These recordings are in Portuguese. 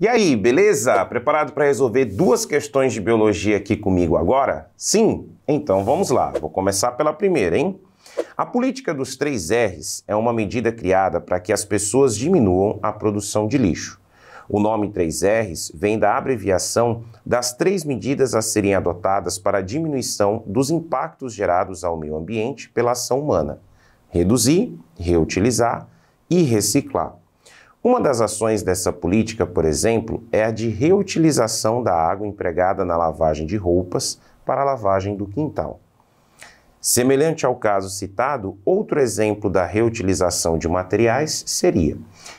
E aí, beleza? Preparado para resolver duas questões de biologia aqui comigo agora? Sim? Então vamos lá. Vou começar pela primeira, hein? A política dos três R's é uma medida criada para que as pessoas diminuam a produção de lixo. O nome 3Rs vem da abreviação das três medidas a serem adotadas para a diminuição dos impactos gerados ao meio ambiente pela ação humana: reduzir, reutilizar e reciclar. Uma das ações dessa política, por exemplo, é a de reutilização da água empregada na lavagem de roupas para a lavagem do quintal. Semelhante ao caso citado, outro exemplo da reutilização de materiais seria.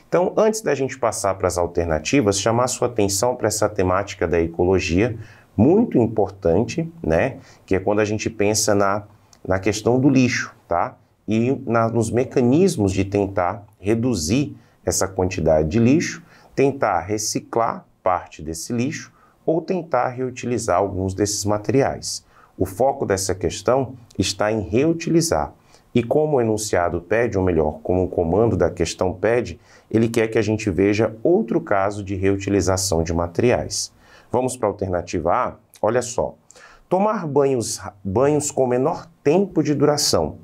Então, antes da gente passar para as alternativas, chamar sua atenção para essa temática da ecologia, muito importante, né? Que é quando a gente pensa na, na questão do lixo, tá? E na, nos mecanismos de tentar reduzir essa quantidade de lixo, tentar reciclar parte desse lixo ou tentar reutilizar alguns desses materiais. O foco dessa questão está em reutilizar. E como o enunciado pede, ou melhor, como o comando da questão pede, ele quer que a gente veja outro caso de reutilização de materiais. Vamos para a alternativa A? Olha só. Tomar banhos, banhos com menor tempo de duração.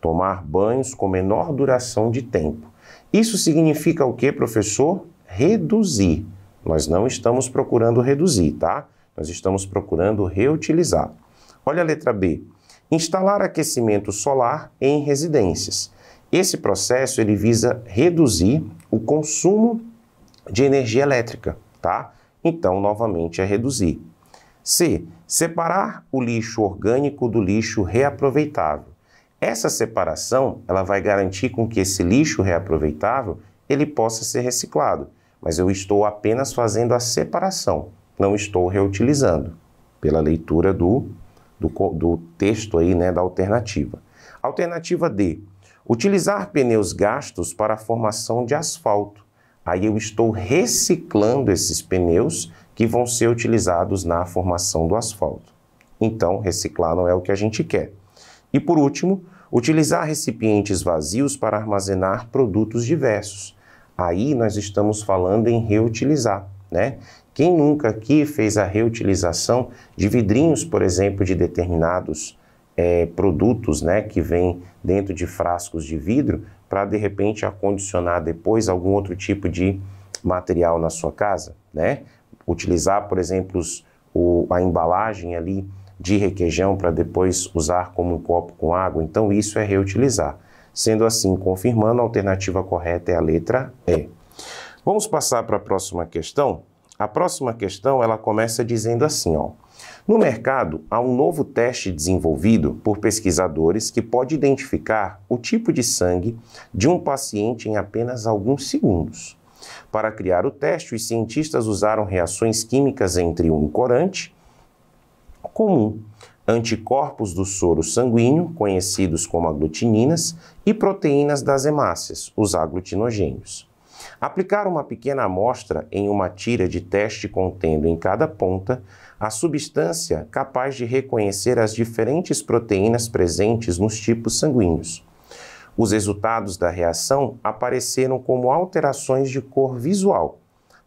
Tomar banhos com menor duração de tempo. Isso significa o que, professor? Reduzir. Nós não estamos procurando reduzir, tá? Nós estamos procurando reutilizar. Olha a letra B. Instalar aquecimento solar em residências. Esse processo ele visa reduzir o consumo de energia elétrica, tá? Então, novamente, é reduzir. C. Separar o lixo orgânico do lixo reaproveitável. Essa separação, ela vai garantir com que esse lixo reaproveitável, ele possa ser reciclado, mas eu estou apenas fazendo a separação, não estou reutilizando, pela leitura do, do, do texto aí, né, da alternativa. Alternativa D, utilizar pneus gastos para a formação de asfalto. Aí eu estou reciclando esses pneus que vão ser utilizados na formação do asfalto. Então, reciclar não é o que a gente quer. E por último, utilizar recipientes vazios para armazenar produtos diversos. Aí nós estamos falando em reutilizar, né? Quem nunca aqui fez a reutilização de vidrinhos, por exemplo, de determinados é, produtos, né, que vêm dentro de frascos de vidro, para de repente acondicionar depois algum outro tipo de material na sua casa, né? Utilizar, por exemplo, os, o, a embalagem ali de requeijão para depois usar como um copo com água. Então, isso é reutilizar. Sendo assim, confirmando, a alternativa correta é a letra E. Vamos passar para a próxima questão? A próxima questão ela começa dizendo assim: ó, no mercado há um novo teste desenvolvido por pesquisadores que pode identificar o tipo de sangue de um paciente em apenas alguns segundos. Para criar o teste, os cientistas usaram reações químicas entre um corante comum, anticorpos do soro sanguíneo, conhecidos como aglutininas, e proteínas das hemácias, os aglutinogênios. Aplicar uma pequena amostra em uma tira de teste contendo em cada ponta a substância capaz de reconhecer as diferentes proteínas presentes nos tipos sanguíneos. Os resultados da reação apareceram como alterações de cor visual,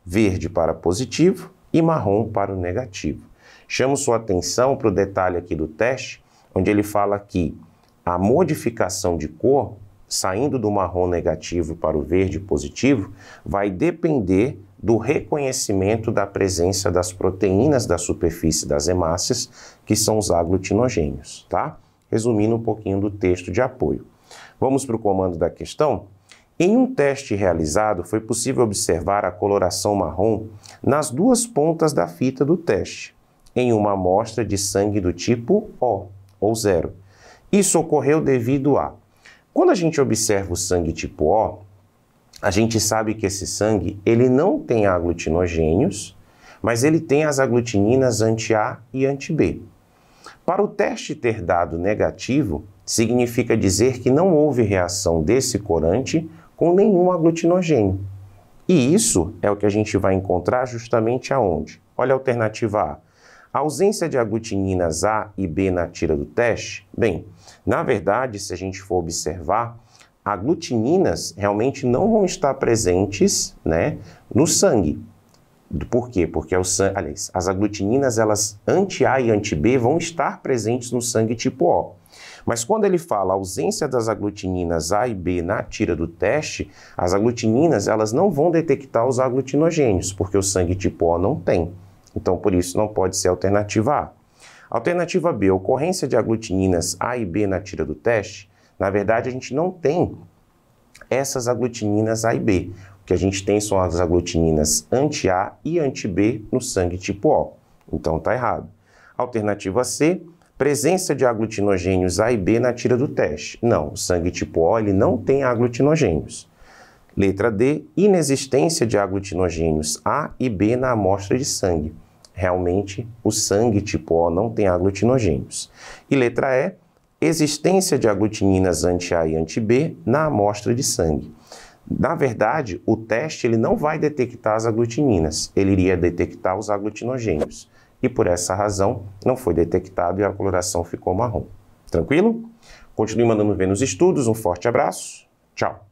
verde para positivo e marrom para o negativo. Chamo sua atenção para o detalhe aqui do teste, onde ele fala que a modificação de cor, saindo do marrom negativo para o verde positivo, vai depender do reconhecimento da presença das proteínas da superfície das hemácias, que são os aglutinogênios, tá? Resumindo um pouquinho do texto de apoio. Vamos para o comando da questão? Em um teste realizado, foi possível observar a coloração marrom nas duas pontas da fita do teste em uma amostra de sangue do tipo O, ou zero. Isso ocorreu devido a. Quando a gente observa o sangue tipo O, a gente sabe que esse sangue ele não tem aglutinogênios, mas ele tem as aglutininas anti-A e anti-B. Para o teste ter dado negativo, significa dizer que não houve reação desse corante com nenhum aglutinogênio. E isso é o que a gente vai encontrar justamente aonde? Olha a alternativa A. A ausência de aglutininas A e B na tira do teste? Bem, na verdade, se a gente for observar, aglutininas realmente não vão estar presentes né, no sangue. Por quê? Porque o sangue, aliás, as aglutininas elas anti-A e anti-B vão estar presentes no sangue tipo O. Mas quando ele fala ausência das aglutininas A e B na tira do teste, as aglutininas elas não vão detectar os aglutinogênios, porque o sangue tipo O não tem. Então, por isso, não pode ser alternativa A. Alternativa B, ocorrência de aglutininas A e B na tira do teste. Na verdade, a gente não tem essas aglutininas A e B. O que a gente tem são as aglutininas anti-A e anti-B no sangue tipo O. Então, está errado. Alternativa C, Presença de aglutinogênios A e B na tira do teste. Não, o sangue tipo O ele não tem aglutinogênios. Letra D, inexistência de aglutinogênios A e B na amostra de sangue. Realmente, o sangue tipo O não tem aglutinogênios. E letra E, existência de aglutininas anti-A e anti-B na amostra de sangue. Na verdade, o teste ele não vai detectar as aglutininas, ele iria detectar os aglutinogênios e por essa razão não foi detectado e a coloração ficou marrom. Tranquilo? Continue mandando ver nos estudos. Um forte abraço. Tchau.